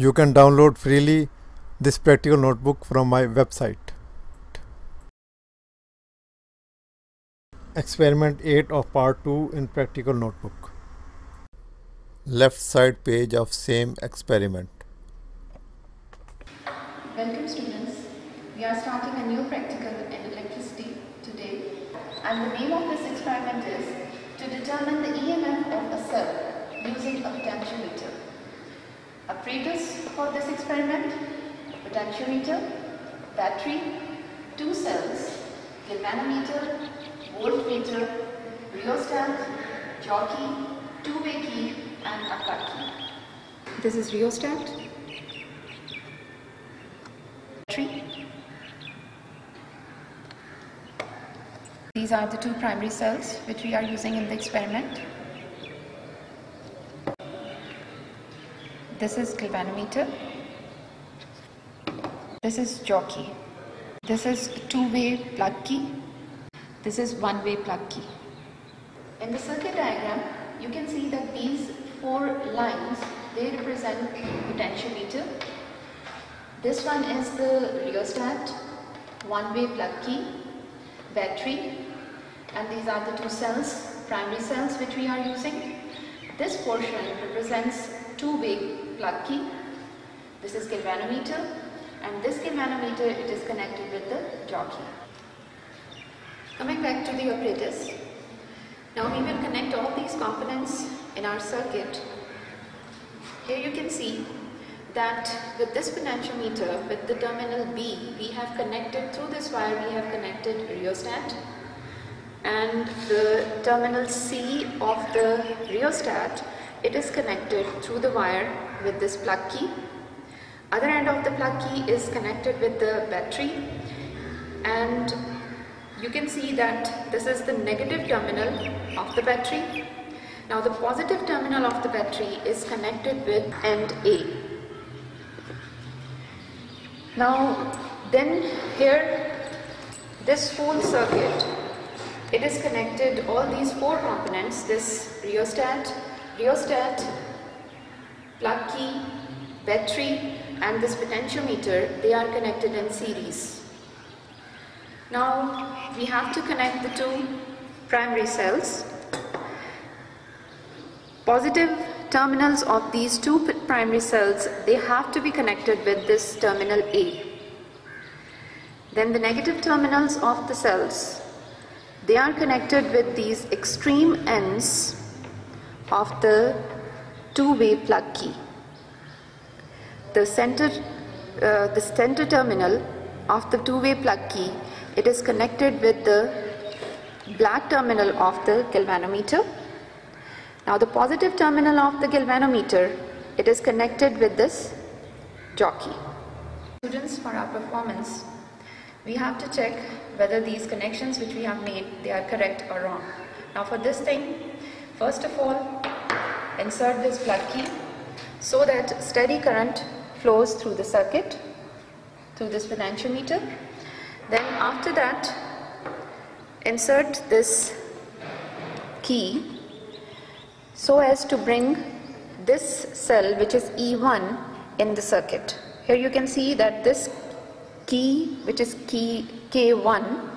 You can download freely this practical notebook from my website. Experiment 8 of part 2 in practical notebook. Left side page of same experiment. Welcome students. We are starting a new practical in electricity today and the name of this experiment is to determine the EMF of a cell using a potentiometer. Apparatus for this experiment, potentiometer, battery, two cells, galvanometer, voltmeter, rheostat, jockey, two-way key and a plug key. This is rheostat, battery. These are the two primary cells which we are using in the experiment. This is galvanometer. This is jockey. This is two-way plug key. This is one-way plug key. In the circuit diagram, you can see that these four lines, they represent potentiometer. This one is the rheostat, one-way plug key, battery, and these are the two cells, primary cells which we are using. This portion represents two-way plug key. This is galvanometer and this galvanometer it is connected with the jockey. Coming back to the apparatus. Now we will connect all these components in our circuit. Here you can see that with this potentiometer, with the terminal B, we have connected through this wire, we have connected rheostat and the terminal C of the rheostat, it is connected through the wire with this plug key. Other end of the plug key is connected with the battery and you can see that this is the negative terminal of the battery. Now the positive terminal of the battery is connected with end A. Now then here this whole circuit it is connected all these four components this rheostat, rheostat, plug key, battery and this potentiometer they are connected in series. Now we have to connect the two primary cells. Positive terminals of these two primary cells they have to be connected with this terminal A. Then the negative terminals of the cells they are connected with these extreme ends of the two-way plug key. The center, uh, the center terminal of the two-way plug key, it is connected with the black terminal of the galvanometer. Now the positive terminal of the galvanometer, it is connected with this jockey. Students, for our performance, we have to check whether these connections which we have made, they are correct or wrong. Now for this thing, first of all, insert this plug key so that steady current flows through the circuit, through this potentiometer. Then after that, insert this key so as to bring this cell which is E1 in the circuit. Here you can see that this key which is key K1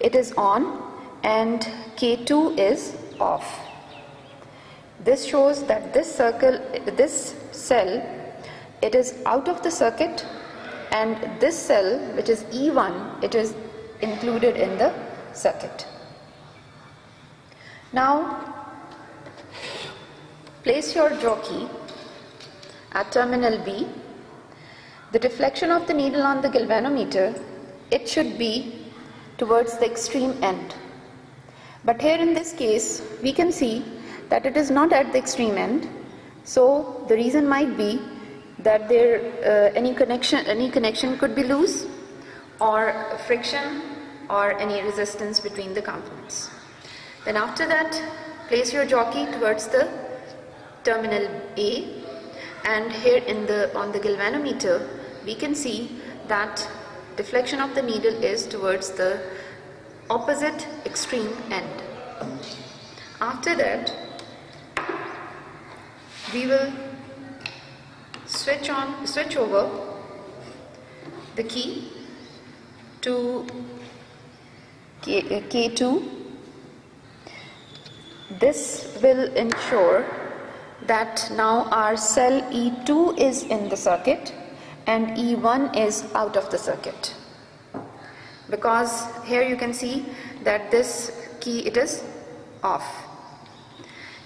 it is on and K2 is off. This shows that this circle this cell it is out of the circuit and this cell which is E1 it is included in the circuit. Now place your jockey at terminal B the deflection of the needle on the galvanometer, it should be towards the extreme end. But here in this case, we can see that it is not at the extreme end. So the reason might be that there uh, any connection any connection could be loose or friction or any resistance between the components. Then after that, place your jockey towards the terminal A and here in the on the galvanometer we can see that deflection of the needle is towards the opposite extreme end. After that we will switch on switch over the key to K, uh, K2 this will ensure that now our cell E2 is in the circuit and E1 is out of the circuit because here you can see that this key it is off.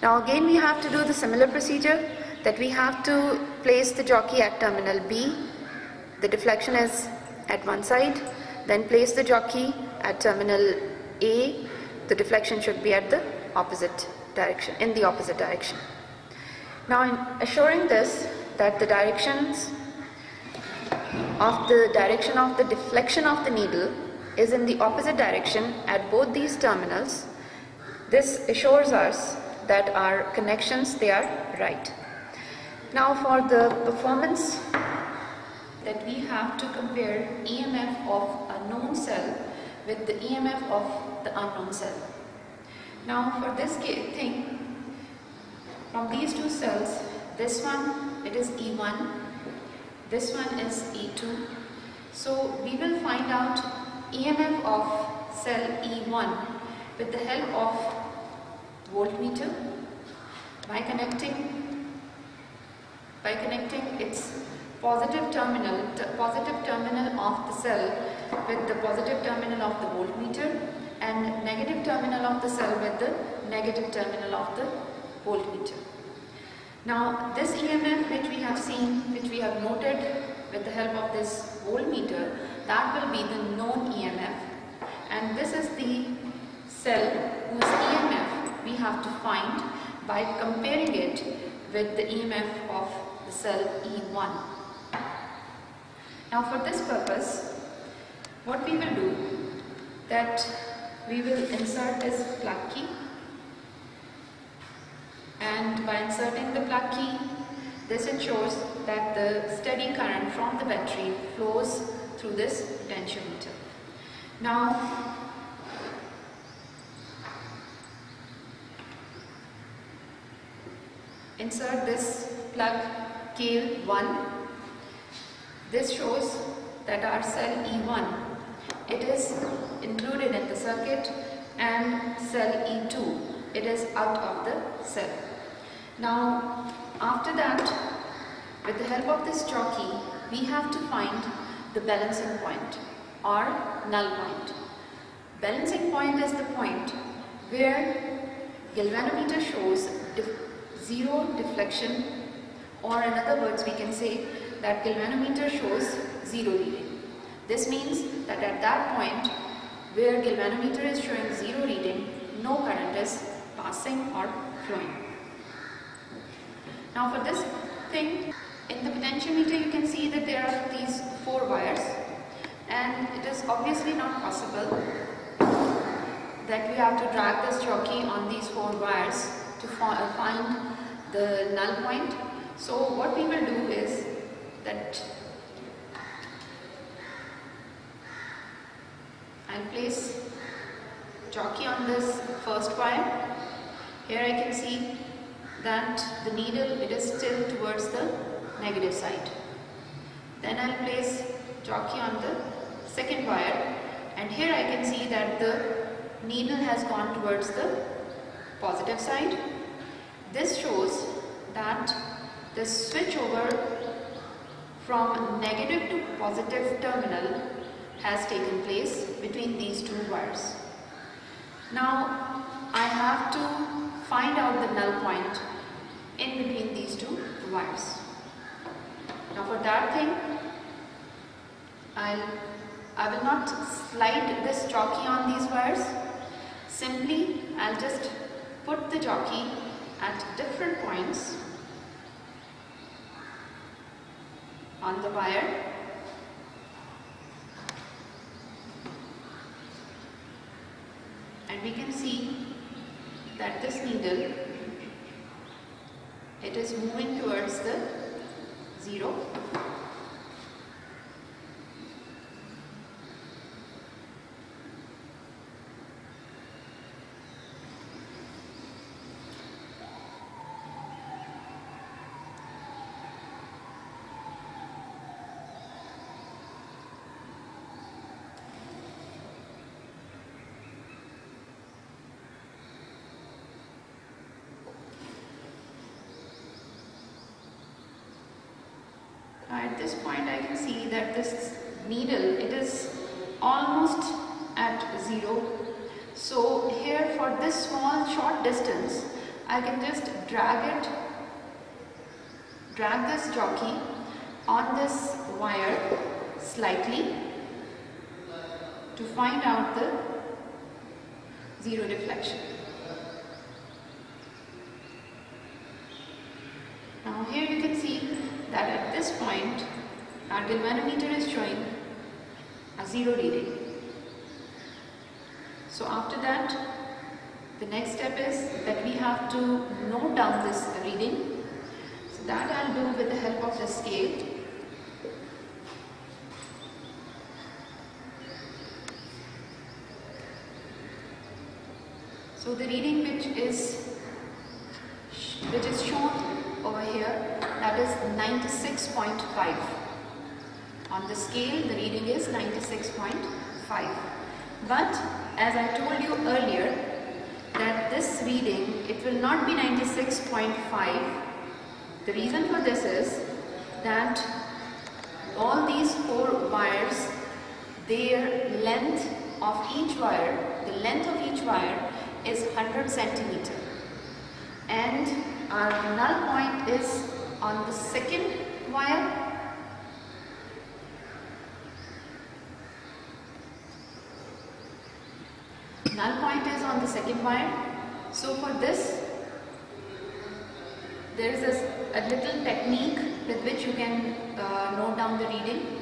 Now again we have to do the similar procedure that we have to place the jockey at terminal B. The deflection is at one side. Then place the jockey at terminal A. The deflection should be at the opposite direction, in the opposite direction. Now in assuring this that the directions of the direction of the deflection of the needle is in the opposite direction at both these terminals, this assures us that our connections they are right. Now for the performance that we have to compare EMF of a known cell with the EMF of the unknown cell. Now for this thing, from these two cells, this one it is E1, this one is E2. So we will find out EMF of cell E1 with the help of voltmeter by connecting by connecting its positive terminal positive terminal of the cell with the positive terminal of the voltmeter and negative terminal of the cell with the negative terminal of the voltmeter. Now this EMF which we have seen, which we have noted with the help of this voltmeter, that will be the known EMF and this is the cell have to find by comparing it with the EMF of the cell E1. Now for this purpose, what we will do that we will insert this plug key and by inserting the plug key this ensures that the steady current from the battery flows through this potentiometer. Now insert this plug K1 this shows that our cell E1 it is included in the circuit and cell E2 it is out of the cell. Now after that with the help of this jockey we have to find the balancing point or null point. Balancing point is the point where galvanometer shows zero deflection or in other words we can say that galvanometer shows zero reading. This means that at that point where galvanometer is showing zero reading, no current is passing or flowing. Now for this thing, in the potentiometer you can see that there are these four wires and it is obviously not possible that we have to drag this jockey on these four wires to uh, find the null point. So what we will do is that I'll place jockey on this first wire. Here I can see that the needle it is still towards the negative side. Then I'll place jockey on the second wire and here I can see that the needle has gone towards the positive side. This shows that the switch over from negative to positive terminal has taken place between these two wires. Now I have to find out the null point in between these two wires. Now for that thing, I'll, I will not slide this jockey on these wires. Simply, I'll just put the jockey at different points on the wire. And we can see that this needle it is moving towards the zero this point I can see that this needle it is almost at zero so here for this small short distance I can just drag it drag this jockey on this wire slightly to find out the zero deflection. Now here you can see that at this point our galvanometer is showing a zero reading. So after that the next step is that we have to note down this reading. So that I'll do with the help of the scale. So the reading which is which is shown over here that is 96.5. On the scale the reading is 96.5. But as I told you earlier that this reading it will not be 96.5. The reason for this is that all these four wires their length of each wire, the length of each wire is 100 centimeter and our null point is on the second wire. Null point is on the second wire. So for this there is a, a little technique with which you can uh, note down the reading.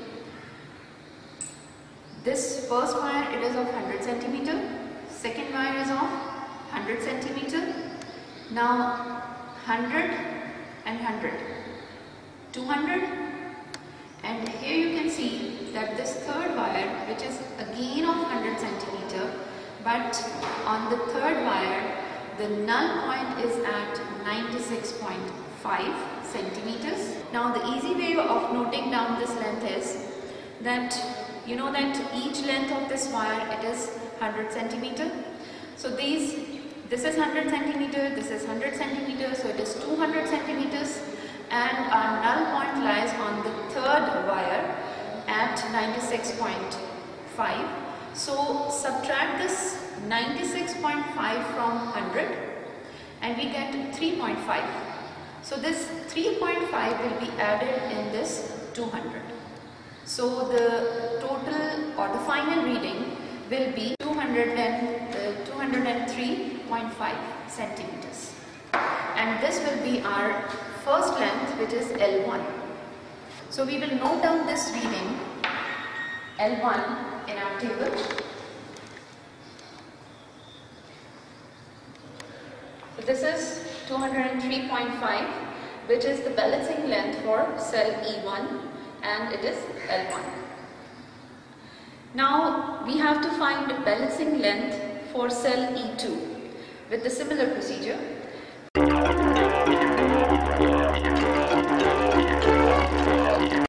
This first wire it is of 100 centimeter. Second wire is of 100 centimeter. Now 100 and 100, 200 and here you can see that this third wire which is again of 100 centimeter but on the third wire the null point is at 96.5 centimeters. Now the easy way of noting down this length is that you know that each length of this wire it is 100 centimeter. So these this is 100 centimeter, this is 100 centimeter, so it is 200 centimeters and our null point lies on the third wire at 96.5. So subtract this 96.5 from 100 and we get 3.5. So this 3.5 will be added in this 200. So the total or the final reading will be 200 and, uh, 203.5 centimeters. And this will be our first length which is L1. So we will note down this reading L1 in our table. So this is 203.5 which is the balancing length for cell E1 and it is L1. Now we have to find balancing length for cell E2 with the similar procedure.